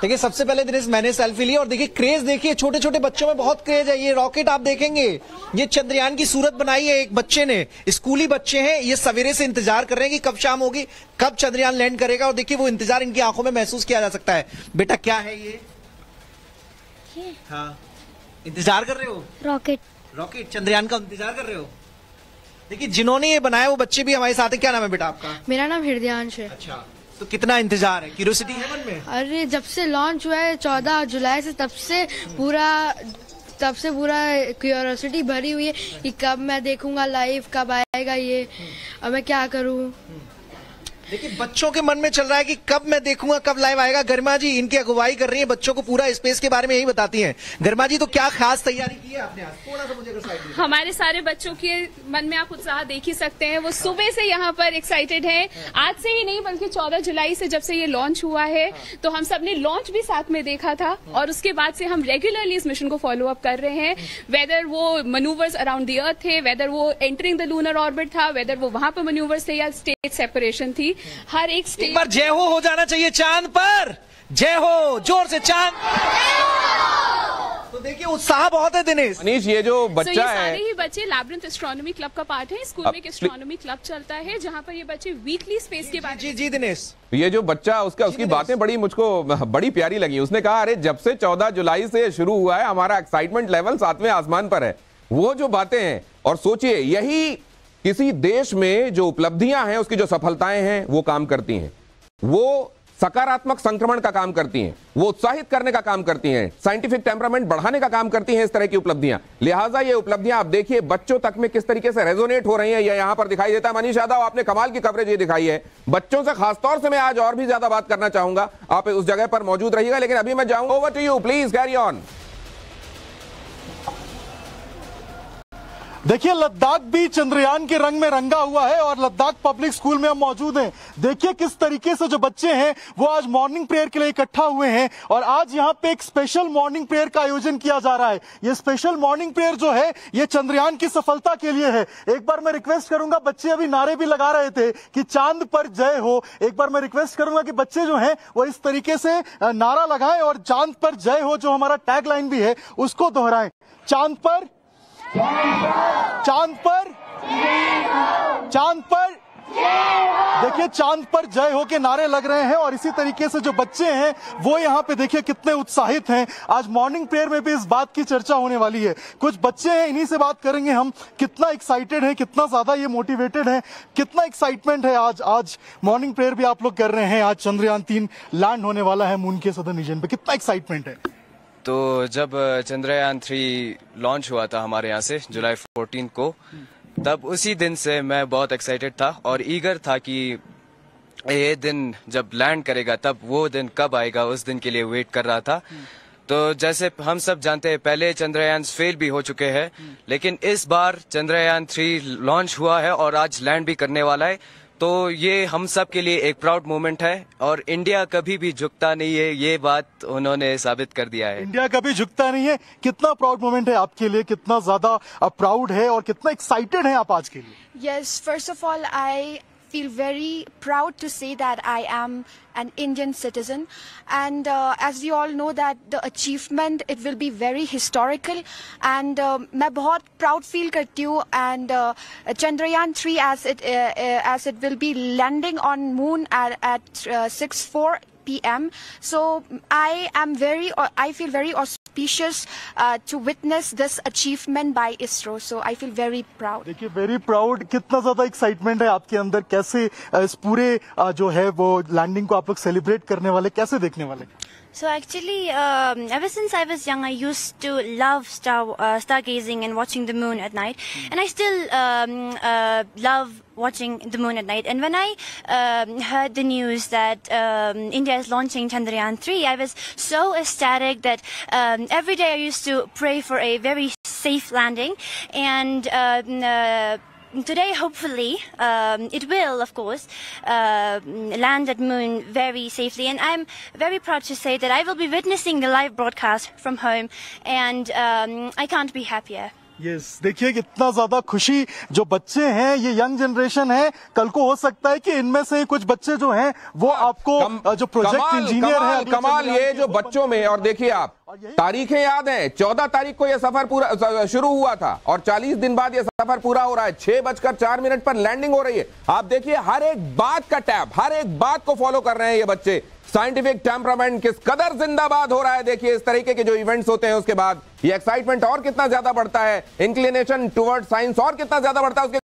देखिए सबसे पहले दिनेश मैंने सेल्फी ली और देखिए क्रेज देखिए छोटे छोटे बच्चों में बहुत क्रेज है। ये रॉकेट आप देखेंगे। ये चंद्रयान की सूरत बनाई है एक बच्चे ने। स्कूली बच्चे हैं। ये सवेरे से इंतज़ार कर रहे हैं कि कब शाम होगी कब चंद्रयान लैंड करेगा और देखिए वो इंतज़ार इनकी आँखों में महसूस किया जा सकता है। बेटा क्या है ये? ये। हाँ। इंतज़ार कर रहे हो? रॉकेट रॉकेट चंद्रयान का इंतज़ार कर रहे हो? देखिए जिन्होंने ये बनाया वो बच्चे भी हमारे साथ है। क्या नाम है बेटा आपका? मेरा नाम हृदयांश है। अच्छा। तो कितना इंतज़ार है? क्यूरोसिटी है मन में? अरे, जब से लॉन्च हुआ है, चौदह जुलाई से तब से पूरा, तब से पूरा क्यूरोसिटी भरी हुई है कि कब मैं देखूँगा लाइव कब आएगा ये और मैं क्या करूँ? देखिए बच्चों के मन में चल रहा है कि कब मैं देखूँगा कब लाइव आएगा। गर्मा जी इनकी अगुवाई कर रही है बच्चों को पूरा स्पेस के बारे में यही बताती हैं। गर्मा जी तो क्या खास तैयारी की है आपने आज? थोड़ा सा मुझे। हमारे सारे बच्चों के मन में आप उत्साह देख ही सकते हैं। वो सुबह से यहाँ पर एक्साइटेड है। आज से ही नहीं बल्कि 14 जुलाई से जब से ये लॉन्च हुआ है तो हम सबने लॉन्च भी साथ में देखा था और उसके बाद से हम रेगुलरली इस मिशन को फॉलो अप कर रहे हैं। वेदर वो मनूवर्स अराउंड द अर्थ थे वेदर वो एंटरिंग द लूनर ऑर्बिट था वेदर वो वहाँ पर मनूवर्स थे या स्टेट सेपरेशन थी हर एक एक स्टेट बार जय हो हो जाना चाहिए चाँद पर। जय हो ज़ोर से चाँद। तो देखिए उत्साह बहुत है दिनेश। मनीष ये जो तो बच्चा ये है सारे ही बच्चे लैब्रिंथ एस्ट्रोनॉमी क्लब का पार्ट है। स्कूल में एक एस्ट्रोनॉमी क्लब चलता है जहाँ पर ये बच्चे वीकली स्पेस जी, के बारे जी जी दिनेश। ये जो बच्चा उसका उसकी बातें बड़ी मुझको बड़ी प्यारी लगी। उसने कहा अरे जब से 14 जुलाई से शुरू हुआ है हमारा एक्साइटमेंट लेवल सातवें आसमान पर है। वो जो बातें हैं और सोचिए यही किसी देश में जो उपलब्धियाँ हैं, उसकी जो सफलताएँ हैं, वो काम करती हैं। वो सकारात्मक संक्रमण का काम करती हैं, वो उत्साहित करने का काम करती हैं साइंटिफिक टेम्परामेंट बढ़ाने का काम करती हैं इस तरह की उपलब्धियाँ। लिहाजा ये उपलब्धियाँ आप देखिए, बच्चों तक में किस तरीके से रेजोनेट हो रही हैं ये यहाँ पर दिखाई देता है। मनीष यादव, आपने कमाल की कवरेज ये दिखाई है। बच्चों से खासतौर से मैं आज और भी ज़्यादा बात करना चाहूँगा। आप उस जगह पर मौजूद रहिएगा, लेकिन अभी मैं जाऊँगा। Over to you please carry on देखिए, लद्दाख भी चंद्रयान के रंग में रंगा हुआ है और लद्दाख पब्लिक स्कूल में हम मौजूद हैं। देखिए, किस तरीके से जो बच्चे हैं, वो आज मॉर्निंग प्रेयर के लिए इकट्ठा हुए हैं और आज यहाँ पे एक स्पेशल मॉर्निंग प्रेयर का आयोजन किया जा रहा है। ये स्पेशल मॉर्निंग प्रेयर जो है, ये चंद्रयान की सफलता के लिए है। एक बार मैं रिक्वेस्ट करूँगा, बच्चे अभी नारे भी लगा रहे थे कि चाँद पर जय हो। एक बार मैं रिक्वेस्ट करूँगा कि बच्चे जो है, वो इस तरीके से नारा लगाए और चाँद पर जय हो, जो हमारा टैग भी है, उसको दोहराए। चाँद पर चाँद पर? चाँद पर? देखिए, चाँद पर जय हो के नारे लग रहे हैं और इसी तरीके से जो बच्चे हैं, वो यहाँ पे देखिए कितने उत्साहित हैं। आज मॉर्निंग प्रेयर में भी इस बात की चर्चा होने वाली है। कुछ बच्चे हैं, इन्हीं से बात करेंगे हम। कितना एक्साइटेड है, कितना ज़्यादा ये मोटिवेटेड है, कितना एक्साइटमेंट है आज। आज मॉर्निंग प्रेयर भी आप लोग कर रहे हैं। आज चंद्रयान तीन लैंड होने वाला है मून के सदन रीजन पे। कितना एक्साइटमेंट है। तो जब चंद्रयान थ्री लॉन्च हुआ था हमारे यहाँ से, जुलाई 14 को, तब उसी दिन से मैं बहुत एक्साइटेड था और ईगर था कि ये दिन जब लैंड करेगा, तब वो दिन कब आएगा, उस दिन के लिए वेट कर रहा था। तो जैसे हम सब जानते हैं, पहले चंद्रयान फेल भी हो चुके हैं, लेकिन इस बार चंद्रयान थ्री लॉन्च हुआ है और आज लैंड भी करने वाला है। तो ये हम सब के लिए एक प्राउड मोमेंट है और इंडिया कभी भी झुकता नहीं है ये बात उन्होंने साबित कर दिया है। इंडिया कभी झुकता नहीं है। कितना प्राउड मोमेंट है आपके लिए कितना ज़्यादा प्राउड है और कितना एक्साइटेड है आप आज के लिए? Yes first of all I feel very proud to say that I am an Indian citizen, and uh, as you all know that the achievement it will be very historical, and uh, मैं बहुत proud feel करती हूँ and uh, Chandrayaan 3 as it uh, uh, as it will be landing on moon at at uh, 6 4 p.m. So I am very, I feel very auspicious uh, to witness this achievement by ISRO. So I feel very proud. देखिए very proud कितना ज्यादा excitement है आपके अंदर कैसे अ, इस पूरे अ, जो है वो लैंडिंग को आप लोग सेलिब्रेट करने वाले कैसे देखने वाले So actually, um, ever since I was young, I used to love star uh, stargazing and watching the moon at night, and I still um, uh, love watching the moon at night. And when I um, heard the news that um, India is launching Chandrayaan 3, I was so ecstatic that um, every day I used to pray for a very safe landing. And um, uh, today, hopefully, um, it will, of course, uh, land at Moon very safely. And I'm very proud to say that I will be witnessing the live broadcast from home, and um, I can't be happier. Yes देखिए कितना ज्यादा खुशी जो बच्चे हैं ये young generation है कल को हो सकता है कि इनमें से कुछ बच्चे जो हैं वो आपको कम, अ, जो प्रोजेक्ट कमाल, इंजीनियर कमाल, है अगले कमाल चंद्रयान ये के, जो वो बच्चों में और देखिए आप तारीखें याद हैं। चौदह तारीख को यह सफ़र पूरा शुरू हुआ था और चालीस दिन बाद यह सफ़र पूरा हो रहा है। छह बजकर चार मिनट पर लैंडिंग हो रही है। आप देखिए, हर एक बात का टैब, हर एक बात को फॉलो कर रहे हैं ये बच्चे। साइंटिफिक टेम्परामेंट किस कदर जिंदाबाद हो रहा है, देखिए इस तरीके के जो इवेंट्स होते हैं उसके बाद। ये एक्साइटमेंट और कितना ज़्यादा बढ़ता है। इंक्लिनेशन टुवर्ड साइंस और कितना ज़्यादा बढ़ता है, उसके